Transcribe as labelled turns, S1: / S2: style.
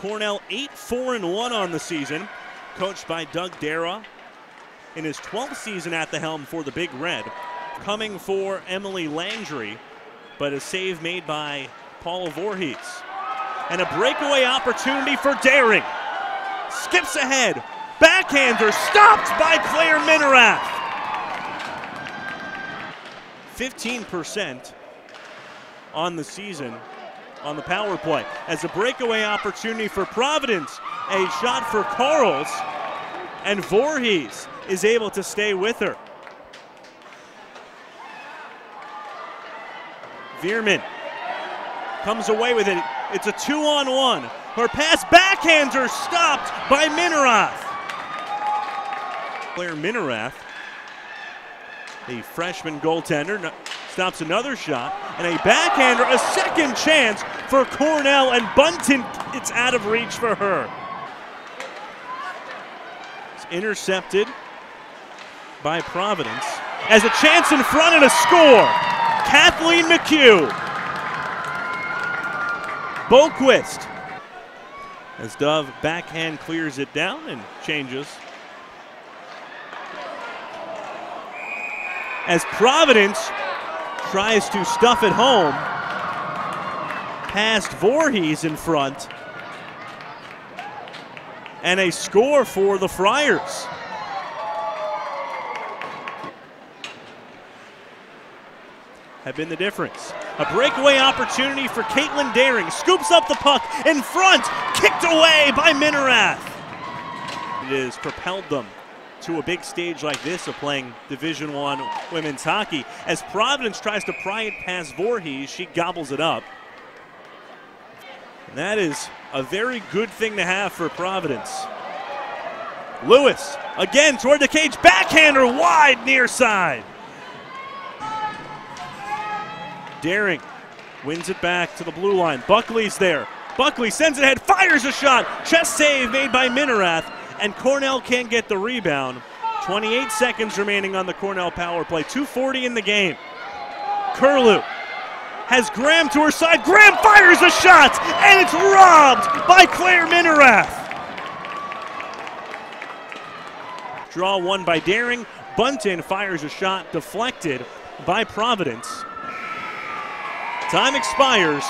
S1: Cornell 8 4 and 1 on the season, coached by Doug Derraugh in his 12th season at the helm for the Big Red. Coming for Emily Landry, but a save made by Paula Voorheis. And a breakaway opportunity for Daring. Skips ahead. Backhander stopped by Claire Minnerath. 15% on the season on the power play. As a breakaway opportunity for Providence, a shot for Carls, and Voorheis is able to stay with her. Veerman comes away with it. It's a two on one. Her pass backhands are stopped by Minnerath. Claire Minnerath, the freshman goaltender, stops another shot, and a backhander, a second chance for Cornell, and Bunton, it's out of reach for her. It's intercepted by Providence as a chance in front and a score. Kathleen McHugh. Boquist. As Dove backhand clears it down and changes. As Providence tries to stuff it home, past Voorheis in front. And a score for the Friars. have been the difference. A breakaway opportunity for Caitlin Daring. Scoops up the puck in front, kicked away by Minnerath. It has propelled them to a big stage like this of playing Division One women's hockey. As Providence tries to pry it past Voorheis, she gobbles it up. And that is a very good thing to have for Providence. Lewis again toward the cage, backhander wide near side. Daring wins it back to the blue line. Buckley's there. Buckley sends it ahead, fires a shot. Chest save made by Minnerath, and Cornell can't get the rebound. 28 seconds remaining on the Cornell power play. 2.40 in the game. Curlew has Graham to her side. Graham fires a shot, and it's robbed by Claire Minnerath. Draw one by Daring. Bunton fires a shot deflected by Providence. Time expires.